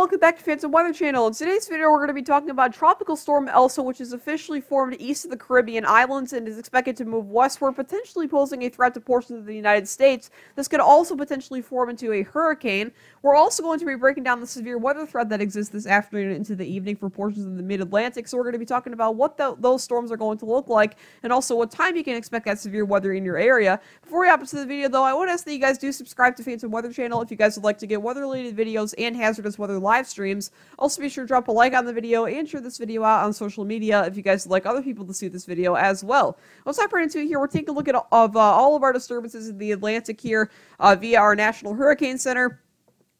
welcome back to Phantom Weather Channel. In today's video, we're going to be talking about Tropical Storm Elsa, which is officially formed east of the Caribbean islands and is expected to move westward, potentially posing a threat to portions of the United States. This could also potentially form into a hurricane. We're also going to be breaking down the severe weather threat that exists this afternoon into the evening for portions of the mid-Atlantic, so we're going to be talking about what the, those storms are going to look like, and also what time you can expect that severe weather in your area. Before we hop into the video, though, I would ask that you guys do subscribe to Phantom Weather Channel if you guys would like to get weather-related videos and hazardous weather live streams. Also, be sure to drop a like on the video and share this video out on social media if you guys would like other people to see this video as well. Right into it here. We're taking a look at of uh, all of our disturbances in the Atlantic here uh, via our National Hurricane Center.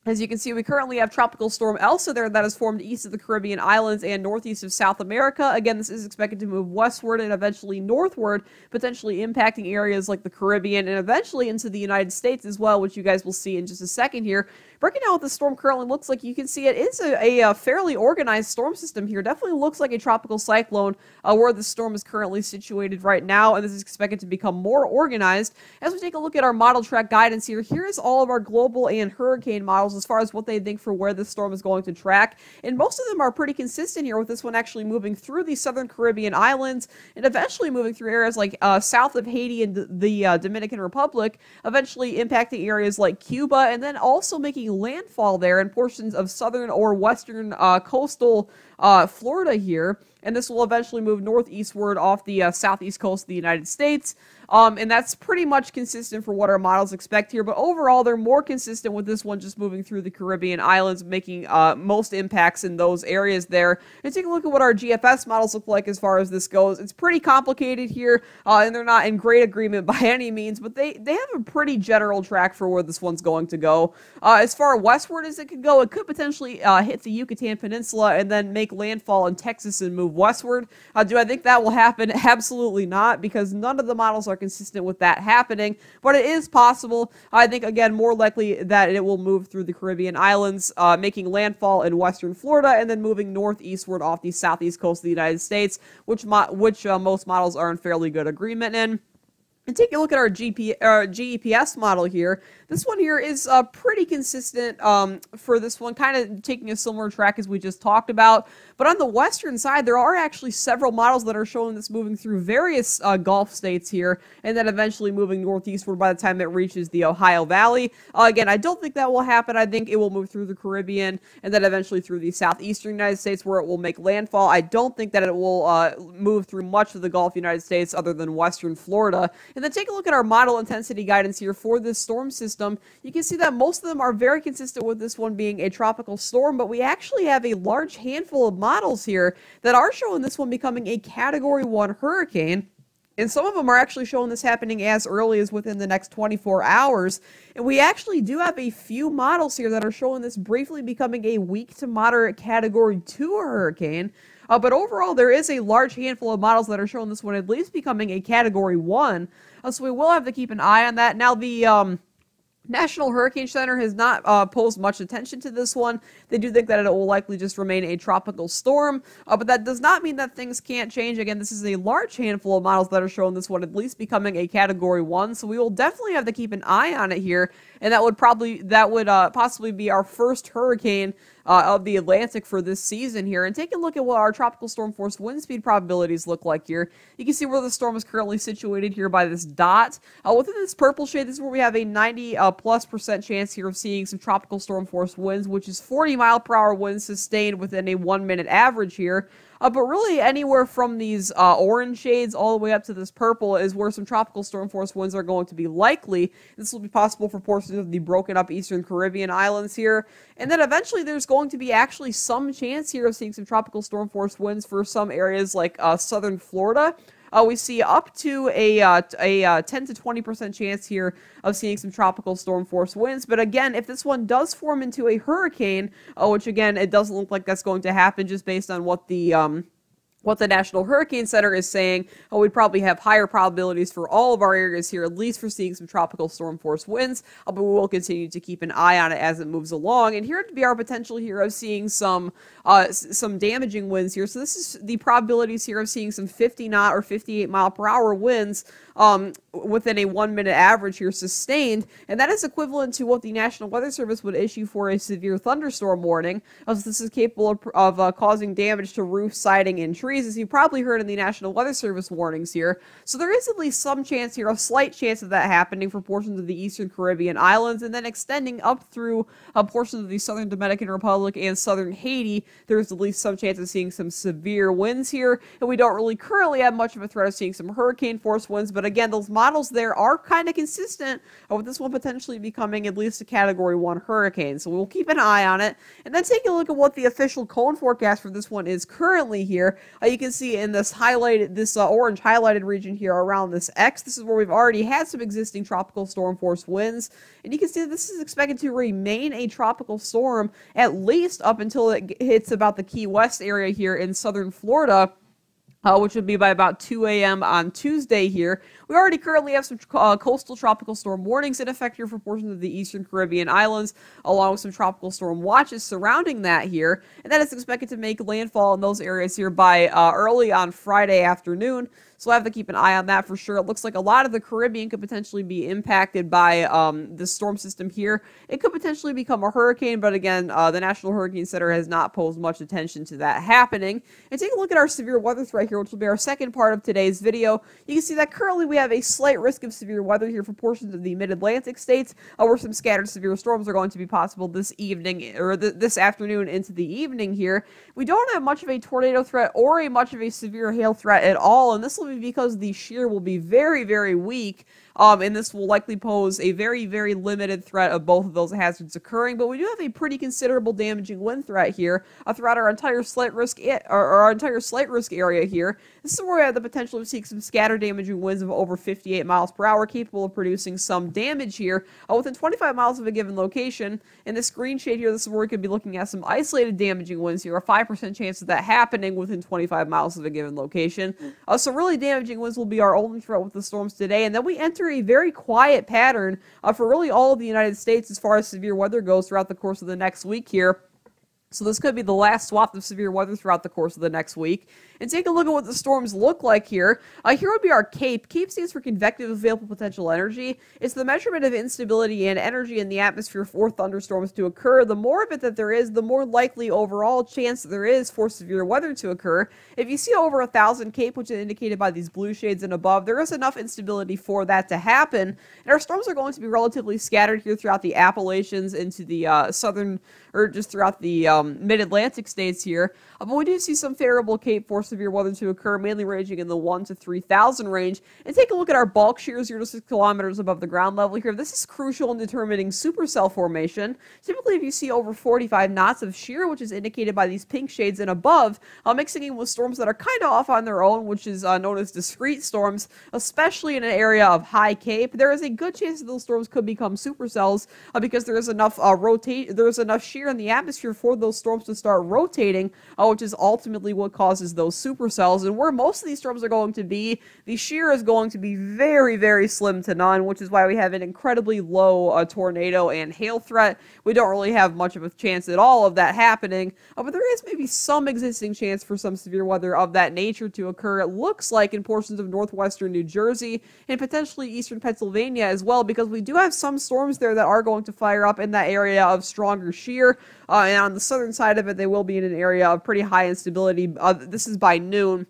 As you can see, we currently have Tropical Storm Elsa there that has formed east of the Caribbean islands and northeast of South America. Again, this is expected to move westward and eventually northward, potentially impacting areas like the Caribbean and eventually into the United States as well, which you guys will see in just a second here. Breaking down what the storm currently looks like, you can see it is a, a, a fairly organized storm system here. Definitely looks like a tropical cyclone uh, where the storm is currently situated right now, and this is expected to become more organized. As we take a look at our model track guidance here, here's all of our global and hurricane models as far as what they think for where this storm is going to track, and most of them are pretty consistent here with this one actually moving through the southern Caribbean islands and eventually moving through areas like uh, south of Haiti and the uh, Dominican Republic, eventually impacting areas like Cuba, and then also making landfall there in portions of southern or western uh, coastal uh, Florida here. And this will eventually move northeastward off the uh, southeast coast of the United States. Um, and that's pretty much consistent for what our models expect here. But overall, they're more consistent with this one just moving through the Caribbean islands, making uh, most impacts in those areas there. And take a look at what our GFS models look like as far as this goes. It's pretty complicated here, uh, and they're not in great agreement by any means, but they, they have a pretty general track for where this one's going to go. Uh, as far westward as it could go, it could potentially uh, hit the Yucatan Peninsula and then make landfall in Texas and move westward. Uh, do I think that will happen? Absolutely not, because none of the models are consistent with that happening, but it is possible. I think, again, more likely that it will move through the Caribbean islands, uh, making landfall in western Florida, and then moving northeastward off the southeast coast of the United States, which, mo- which uh, most models are in fairly good agreement in. And take a look at our GP, uh, GEPS model here. This one here is uh, pretty consistent um, for this one, kind of taking a similar track as we just talked about. But on the western side, there are actually several models that are showing this moving through various uh, Gulf states here, and then eventually moving northeastward by the time it reaches the Ohio Valley. Uh, again, I don't think that will happen. I think it will move through the Caribbean, and then eventually through the southeastern United States where it will make landfall. I don't think that it will uh, move through much of the Gulf United States other than western Florida. And then take a look at our model intensity guidance here for this storm system system, you can see that most of them are very consistent with this one being a tropical storm, but we actually have a large handful of models here that are showing this one becoming a Category 1 hurricane. And some of them are actually showing this happening as early as within the next 24 hours. And we actually do have a few models here that are showing this briefly becoming a weak to moderate Category 2 hurricane. Uh, but overall, there is a large handful of models that are showing this one at least becoming a Category 1. Uh, so we will have to keep an eye on that. Now, the... Um, National Hurricane Center has not uh, posed much attention to this one. They do think that it will likely just remain a tropical storm, uh, but that does not mean that things can't change. Again, this is a large handful of models that are showing this one at least becoming a Category 1, so we will definitely have to keep an eye on it here, and that would probably, that would uh, possibly be our first hurricane uh, of the Atlantic for this season here. And take a look at what our tropical storm force wind speed probabilities look like here. You can see where the storm is currently situated here by this dot. Uh, within this purple shade, this is where we have a 90 uh, plus percent chance here of seeing some tropical storm force winds, which is 40 mile per hour winds sustained within a one minute average here. Uh, but really, anywhere from these uh, orange shades all the way up to this purple is where some tropical storm force winds are going to be likely. This will be possible for portions of the broken up eastern Caribbean islands here. And then eventually, there's going to be actually some chance here of seeing some tropical storm force winds for some areas like uh, southern Florida. Uh, we see up to a, uh, a uh, 10 to 20% chance here of seeing some tropical storm force winds. But again, if this one does form into a hurricane, uh, which again, it doesn't look like that's going to happen just based on what the. Um, what the National Hurricane Center is saying, we'd probably have higher probabilities for all of our areas here, at least for seeing some tropical storm force winds, uh, but we will continue to keep an eye on it as it moves along. And here would be our potential here of seeing some uh, some damaging winds here. So this is the probabilities here of seeing some 50 knot or 58 mile per hour winds um, within a one minute average here sustained, and that is equivalent to what the National Weather Service would issue for a severe thunderstorm warning, as this is capable of, of uh, causing damage to roofs, siding, and trees, as you probably heard in the National Weather Service warnings here. So there is at least some chance here, a slight chance of that happening for portions of the eastern Caribbean islands, and then extending up through uh, portions of the southern Dominican Republic and southern Haiti. There's at least some chance of seeing some severe winds here, and we don't really currently have much of a threat of seeing some hurricane force winds, but again, those models there are kind of consistent with this one potentially becoming at least a Category 1 hurricane. So we'll keep an eye on it. And then take a look at what the official cone forecast for this one is currently here. Uh, you can see in this highlighted, this uh, orange highlighted region here around this X, this is where we've already had some existing tropical storm force winds. And you can see this is expected to remain a tropical storm at least up until it hits about the Key West area here in southern Florida uh, which would be by about 2 a.m. on Tuesday here. We already currently have some uh, coastal tropical storm warnings in effect here for portions of the eastern Caribbean islands, along with some tropical storm watches surrounding that here. And that is expected to make landfall in those areas here by uh, early on Friday afternoon. So we'll have to keep an eye on that for sure. It looks like a lot of the Caribbean could potentially be impacted by um, the storm system here. It could potentially become a hurricane, but again, uh, the National Hurricane Center has not posed much attention to that happening. And take a look at our severe weather threat here, which will be our second part of today's video. You can see that currently we have a slight risk of severe weather here for portions of the mid-Atlantic states, uh, where some scattered severe storms are going to be possible this evening, or th this afternoon into the evening here. We don't have much of a tornado threat or a much of a severe hail threat at all, and this will be because the shear will be very, very weak um, and this will likely pose a very, very limited threat of both of those hazards occurring. But we do have a pretty considerable damaging wind threat here uh, throughout our entire slight risk or our entire slight risk area here. This is where we have the potential to see some scattered damaging winds of over 58 miles per hour, capable of producing some damage here uh, within 25 miles of a given location. In this green shade here, this is where we could be looking at some isolated damaging winds here, a 5% chance of that happening within 25 miles of a given location. Uh, so really damaging winds will be our only threat with the storms today. And then we enter a very quiet pattern uh, for really all of the United States as far as severe weather goes throughout the course of the next week here. So this could be the last swath of severe weather throughout the course of the next week. And take a look at what the storms look like here. Uh, here would be our CAPE. CAPE stands for Convective Available Potential Energy. It's the measurement of instability and energy in the atmosphere for thunderstorms to occur. The more of it that there is, the more likely overall chance there is for severe weather to occur. If you see over a thousand CAPE, which is indicated by these blue shades and above, there is enough instability for that to happen. And our storms are going to be relatively scattered here throughout the Appalachians into the uh, southern, or just throughout the um, mid-Atlantic states here. Uh, but we do see some favorable CAPE for severe weather to occur, mainly ranging in the 1 to 3,000 range. And take a look at our bulk shear 0 to 6 kilometers above the ground level here. This is crucial in determining supercell formation. Typically, if you see over 45 knots of shear, which is indicated by these pink shades and above, uh, mixing in with storms that are kind of off on their own, which is uh, known as discrete storms, especially in an area of high CAPE, there is a good chance that those storms could become supercells uh, because there is enough uh, rotate, there is enough shear in the atmosphere for those storms to start rotating, uh, which is ultimately what causes those supercells. And where most of these storms are going to be, the shear is going to be very, very slim to none, which is why we have an incredibly low uh, tornado and hail threat. We don't really have much of a chance at all of that happening, uh, but there is maybe some existing chance for some severe weather of that nature to occur. It looks like in portions of northwestern New Jersey and potentially eastern Pennsylvania as well, because we do have some storms there that are going to fire up in that area of stronger shear. Uh, and on the southern side of it, they will be in an area of pretty high instability. Uh, this is by noon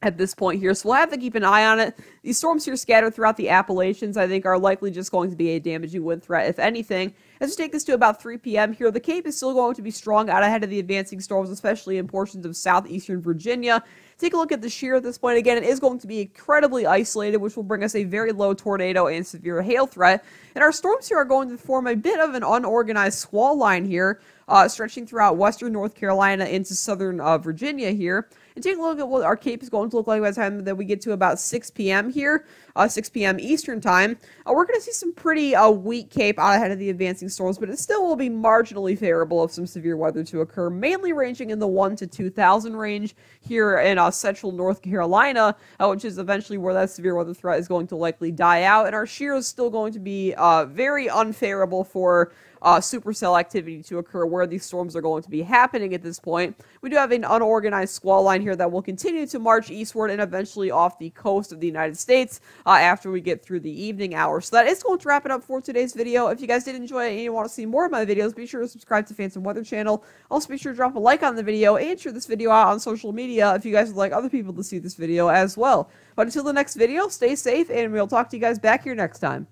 at this point here, so we'll have to keep an eye on it. These storms here scattered throughout the Appalachians, I think, are likely just going to be a damaging wind threat, if anything. As we take this to about 3 p.m. here, the Cape is still going to be strong out ahead of the advancing storms, especially in portions of southeastern Virginia. Take a look at the shear at this point. Again, it is going to be incredibly isolated, which will bring us a very low tornado and severe hail threat. And our storms here are going to form a bit of an unorganized squall line here, uh, stretching throughout western North Carolina into southern uh, Virginia here and take a look at what our cape is going to look like by the time that we get to about 6 p.m. here, uh, 6 p.m. Eastern time. Uh, we're going to see some pretty uh, weak cape out ahead of the advancing storms, but it still will be marginally favorable of some severe weather to occur, mainly ranging in the 1 to 2,000 range here in uh, central North Carolina, uh, which is eventually where that severe weather threat is going to likely die out. And our shear is still going to be uh, very unfavorable for uh, supercell activity to occur where these storms are going to be happening at this point. We do have an unorganized squall line here that will continue to march eastward and eventually off the coast of the United States uh, after we get through the evening hours. So that is going to wrap it up for today's video. If you guys did enjoy it and you want to see more of my videos, be sure to subscribe to Phantom Weather channel. Also, be sure to drop a like on the video and share this video out on social media if you guys would like other people to see this video as well. But until the next video, stay safe and we'll talk to you guys back here next time.